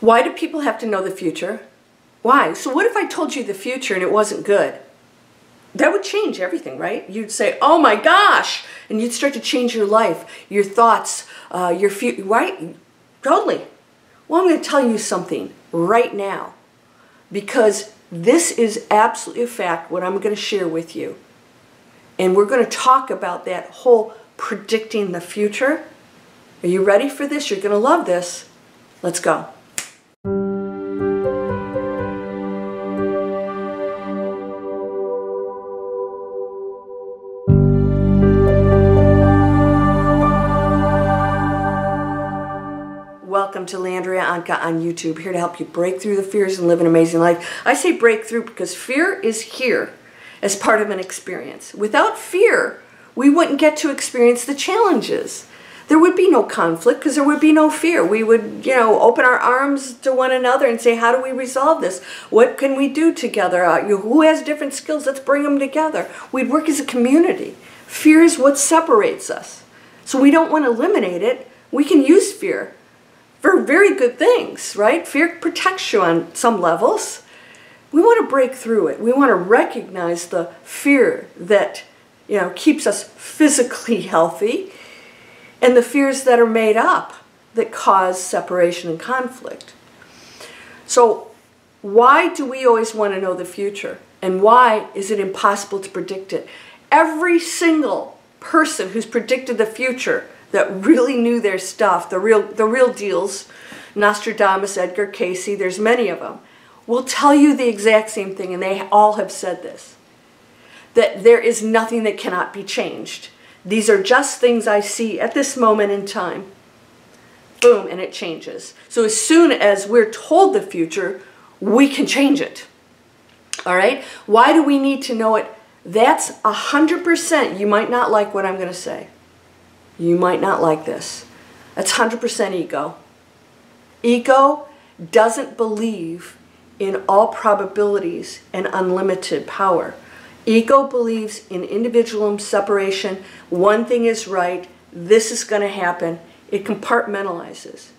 Why do people have to know the future? Why? So, what if I told you the future and it wasn't good? That would change everything, right? You'd say, oh my gosh, and you'd start to change your life, your thoughts, uh, your future, right? Totally. Well, I'm going to tell you something right now because this is absolutely a fact, what I'm going to share with you. And we're going to talk about that whole predicting the future. Are you ready for this? You're going to love this. Let's go. Onkka on YouTube, here to help you break through the fears and live an amazing life. I say break through because fear is here as part of an experience. Without fear, we wouldn't get to experience the challenges. There would be no conflict because there would be no fear. We would, you know, open our arms to one another and say, how do we resolve this? What can we do together? Uh, you, who has different skills? Let's bring them together. We'd work as a community. Fear is what separates us. So we don't want to eliminate it. We can use fear for very good things, right? Fear protects you on some levels. We want to break through it. We want to recognize the fear that you know keeps us physically healthy and the fears that are made up that cause separation and conflict. So why do we always want to know the future? And why is it impossible to predict it? Every single person who's predicted the future that really knew their stuff, the real, the real deals, Nostradamus, Edgar Cayce, there's many of them, will tell you the exact same thing, and they all have said this, that there is nothing that cannot be changed. These are just things I see at this moment in time. Boom, and it changes. So as soon as we're told the future, we can change it. All right? Why do we need to know it? That's 100%. You might not like what I'm going to say. You might not like this. That's 100% ego. Ego doesn't believe in all probabilities and unlimited power. Ego believes in individual separation. One thing is right. This is going to happen. It compartmentalizes.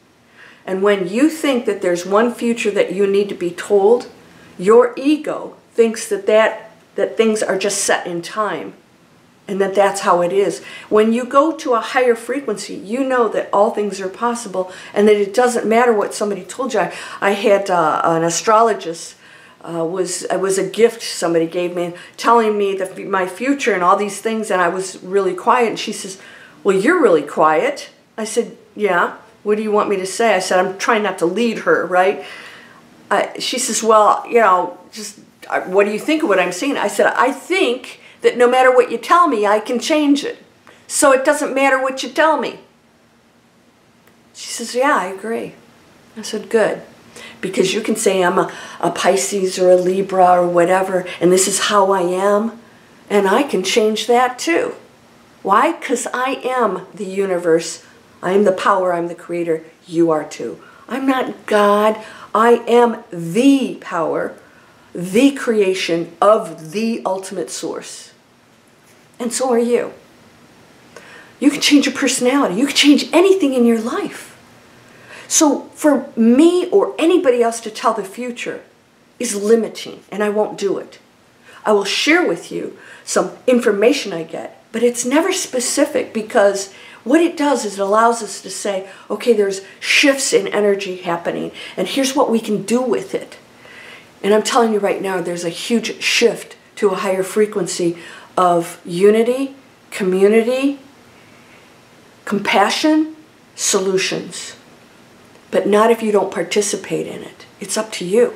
And when you think that there's one future that you need to be told, your ego thinks that, that, that things are just set in time and that that's how it is. When you go to a higher frequency, you know that all things are possible and that it doesn't matter what somebody told you. I, I had uh, an astrologist uh, was it was a gift somebody gave me, telling me that my future and all these things, and I was really quiet. And she says, "Well, you're really quiet." I said, "Yeah." What do you want me to say? I said, "I'm trying not to lead her, right?" Uh, she says, "Well, you know, just uh, what do you think of what I'm saying?" I said, "I think." That no matter what you tell me, I can change it. So it doesn't matter what you tell me. She says, Yeah, I agree. I said, Good. Because you can say I'm a, a Pisces or a Libra or whatever, and this is how I am, and I can change that too. Why? Because I am the universe. I am the power. I'm the creator. You are too. I'm not God. I am the power, the creation of the ultimate source and so are you. You can change your personality. You can change anything in your life. So for me or anybody else to tell the future is limiting, and I won't do it. I will share with you some information I get, but it's never specific because what it does is it allows us to say, okay, there's shifts in energy happening, and here's what we can do with it. And I'm telling you right now, there's a huge shift to a higher frequency of unity, community, compassion, solutions. But not if you don't participate in it. It's up to you.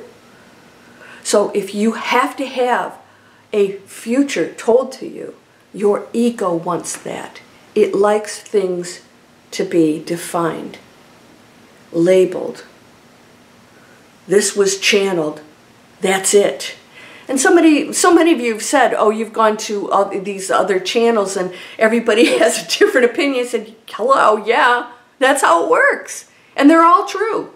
So if you have to have a future told to you, your ego wants that. It likes things to be defined, labeled. This was channeled. That's it. And somebody, so many of you have said, oh, you've gone to all these other channels and everybody has a different opinion. I said, hello, yeah, that's how it works. And they're all true.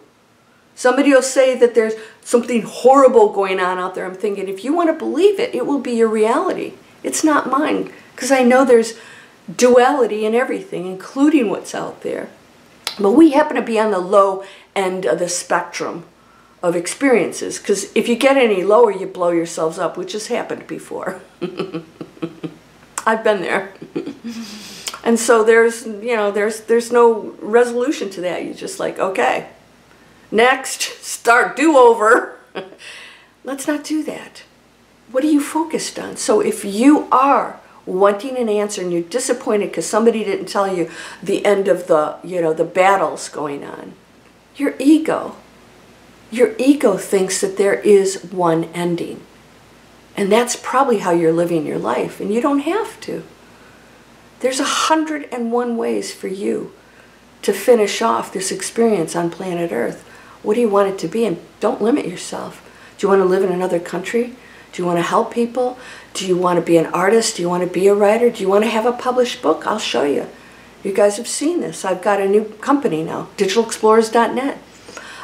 Somebody will say that there's something horrible going on out there. I'm thinking, if you want to believe it, it will be your reality. It's not mine. Because I know there's duality in everything, including what's out there. But we happen to be on the low end of the spectrum of experiences. Because if you get any lower, you blow yourselves up, which has happened before. I've been there. and so there's, you know, there's there's no resolution to that. you're just like, okay, next, start do over. Let's not do that. What are you focused on? So if you are wanting an answer and you're disappointed because somebody didn't tell you the end of the, you know, the battles going on, your ego, your ego thinks that there is one ending. And that's probably how you're living your life, and you don't have to. There's a hundred and one ways for you to finish off this experience on planet Earth. What do you want it to be? And don't limit yourself. Do you want to live in another country? Do you want to help people? Do you want to be an artist? Do you want to be a writer? Do you want to have a published book? I'll show you. You guys have seen this. I've got a new company now, digitalexplorers.net.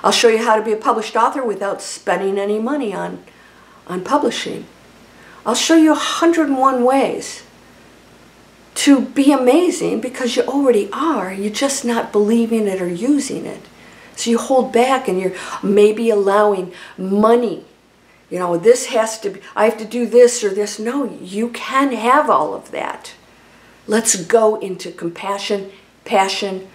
I'll show you how to be a published author without spending any money on, on publishing. I'll show you 101 ways to be amazing because you already are. You're just not believing it or using it. So you hold back and you're maybe allowing money. You know, this has to be, I have to do this or this. No, you can have all of that. Let's go into compassion, passion,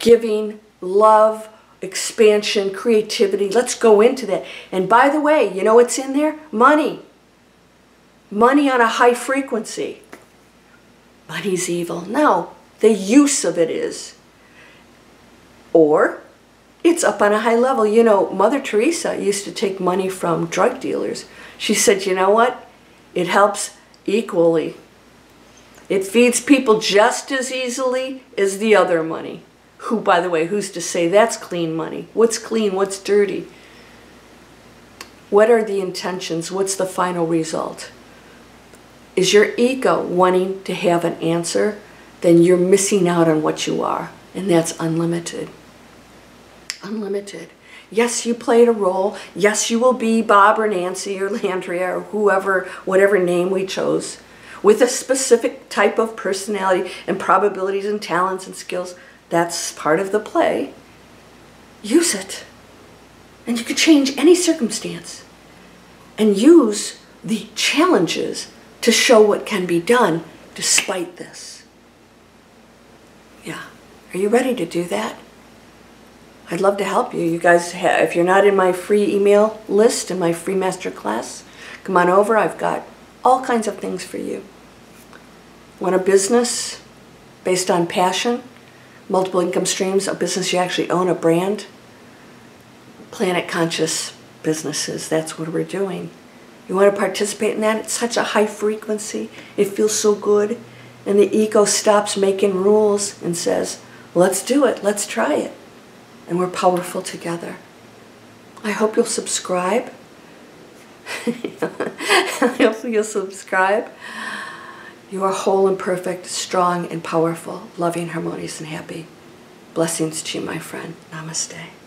giving, love, expansion, creativity. Let's go into that. And by the way, you know what's in there? Money. Money on a high frequency. Money's evil. No, the use of it is. Or it's up on a high level. You know, Mother Teresa used to take money from drug dealers. She said, you know what? It helps equally. It feeds people just as easily as the other money. Who, by the way, who's to say that's clean money? What's clean? What's dirty? What are the intentions? What's the final result? Is your ego wanting to have an answer? Then you're missing out on what you are, and that's unlimited unlimited. Yes, you played a role. Yes, you will be Bob or Nancy or Landria or whoever, whatever name we chose, with a specific type of personality and probabilities and talents and skills. That's part of the play. Use it. And you could change any circumstance and use the challenges to show what can be done despite this. Yeah. Are you ready to do that? I'd love to help you. You guys, if you're not in my free email list and my free master class, come on over. I've got all kinds of things for you. Want a business based on passion, multiple income streams, a business you actually own, a brand? Planet conscious businesses, that's what we're doing. You want to participate in that? It's such a high frequency. It feels so good. And the ego stops making rules and says, let's do it, let's try it and we're powerful together. I hope you'll subscribe. I hope you'll subscribe. You are whole and perfect, strong and powerful, loving, harmonious, and happy. Blessings to you, my friend. Namaste.